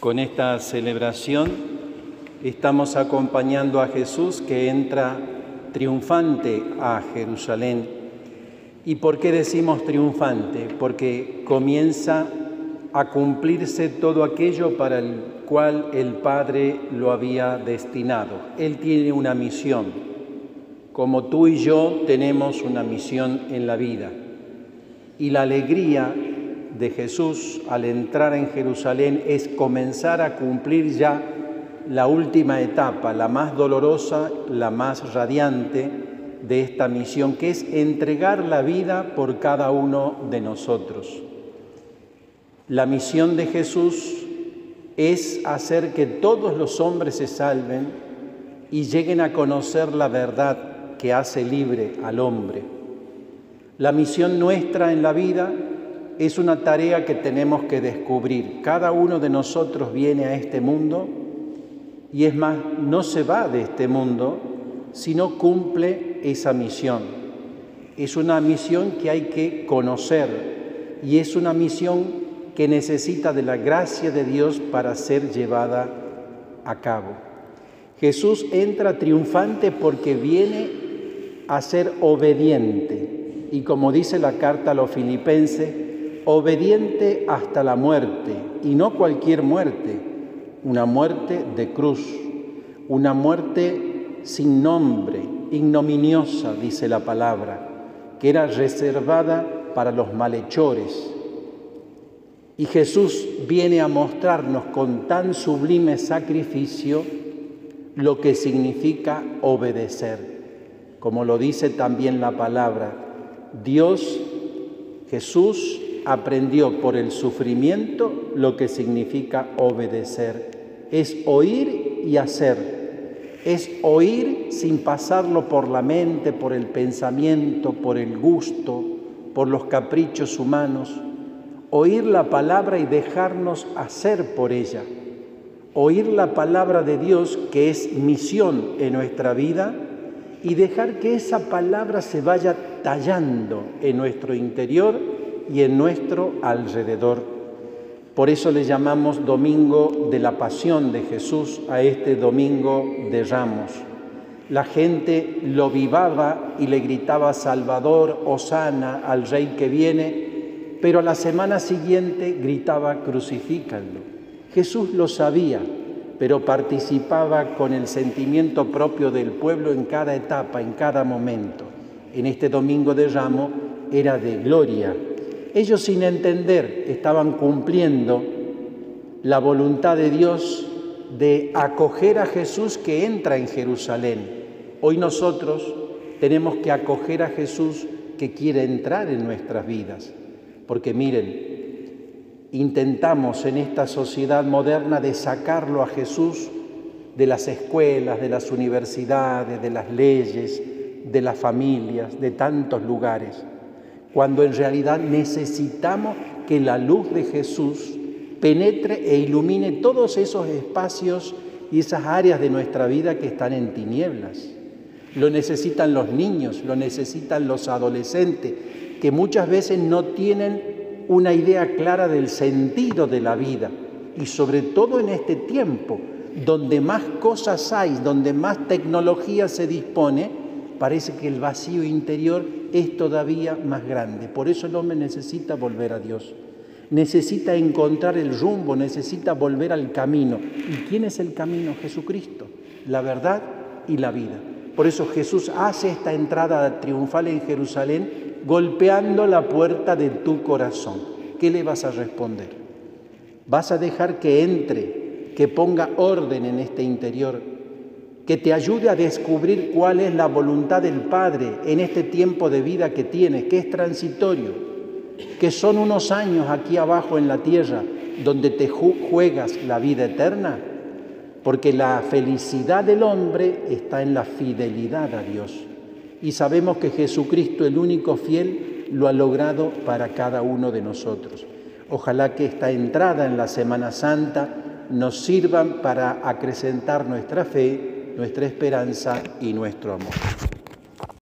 Con esta celebración estamos acompañando a Jesús que entra triunfante a Jerusalén. ¿Y por qué decimos triunfante? Porque comienza a cumplirse todo aquello para el cual el Padre lo había destinado. Él tiene una misión, como tú y yo tenemos una misión en la vida. Y la alegría de Jesús al entrar en Jerusalén es comenzar a cumplir ya la última etapa, la más dolorosa, la más radiante de esta misión, que es entregar la vida por cada uno de nosotros. La misión de Jesús es hacer que todos los hombres se salven y lleguen a conocer la verdad que hace libre al hombre. La misión nuestra en la vida es una tarea que tenemos que descubrir. Cada uno de nosotros viene a este mundo y es más, no se va de este mundo, sino cumple esa misión. Es una misión que hay que conocer y es una misión que necesita de la gracia de Dios para ser llevada a cabo. Jesús entra triunfante porque viene a ser obediente y como dice la carta a los filipenses, obediente hasta la muerte, y no cualquier muerte, una muerte de cruz, una muerte sin nombre, ignominiosa, dice la palabra, que era reservada para los malhechores. Y Jesús viene a mostrarnos con tan sublime sacrificio lo que significa obedecer. Como lo dice también la palabra, Dios, Jesús, aprendió por el sufrimiento lo que significa obedecer. Es oír y hacer. Es oír sin pasarlo por la mente, por el pensamiento, por el gusto, por los caprichos humanos. Oír la palabra y dejarnos hacer por ella. Oír la palabra de Dios que es misión en nuestra vida y dejar que esa palabra se vaya tallando en nuestro interior y en nuestro alrededor. Por eso le llamamos Domingo de la Pasión de Jesús a este Domingo de Ramos. La gente lo vivaba y le gritaba Salvador, Osana al Rey que viene, pero a la semana siguiente gritaba Crucifícanlo. Jesús lo sabía, pero participaba con el sentimiento propio del pueblo en cada etapa, en cada momento. En este Domingo de Ramos era de gloria, ellos sin entender estaban cumpliendo la voluntad de Dios de acoger a Jesús que entra en Jerusalén. Hoy nosotros tenemos que acoger a Jesús que quiere entrar en nuestras vidas. Porque miren, intentamos en esta sociedad moderna de sacarlo a Jesús de las escuelas, de las universidades, de las leyes, de las familias, de tantos lugares cuando en realidad necesitamos que la luz de Jesús penetre e ilumine todos esos espacios y esas áreas de nuestra vida que están en tinieblas. Lo necesitan los niños, lo necesitan los adolescentes, que muchas veces no tienen una idea clara del sentido de la vida. Y sobre todo en este tiempo, donde más cosas hay, donde más tecnología se dispone, parece que el vacío interior es todavía más grande. Por eso el hombre necesita volver a Dios. Necesita encontrar el rumbo, necesita volver al camino. ¿Y quién es el camino? Jesucristo, la verdad y la vida. Por eso Jesús hace esta entrada triunfal en Jerusalén golpeando la puerta de tu corazón. ¿Qué le vas a responder? ¿Vas a dejar que entre, que ponga orden en este interior que te ayude a descubrir cuál es la voluntad del Padre en este tiempo de vida que tienes, que es transitorio, que son unos años aquí abajo en la tierra donde te juegas la vida eterna, porque la felicidad del hombre está en la fidelidad a Dios. Y sabemos que Jesucristo, el único fiel, lo ha logrado para cada uno de nosotros. Ojalá que esta entrada en la Semana Santa nos sirvan para acrecentar nuestra fe nuestra esperanza y nuestro amor.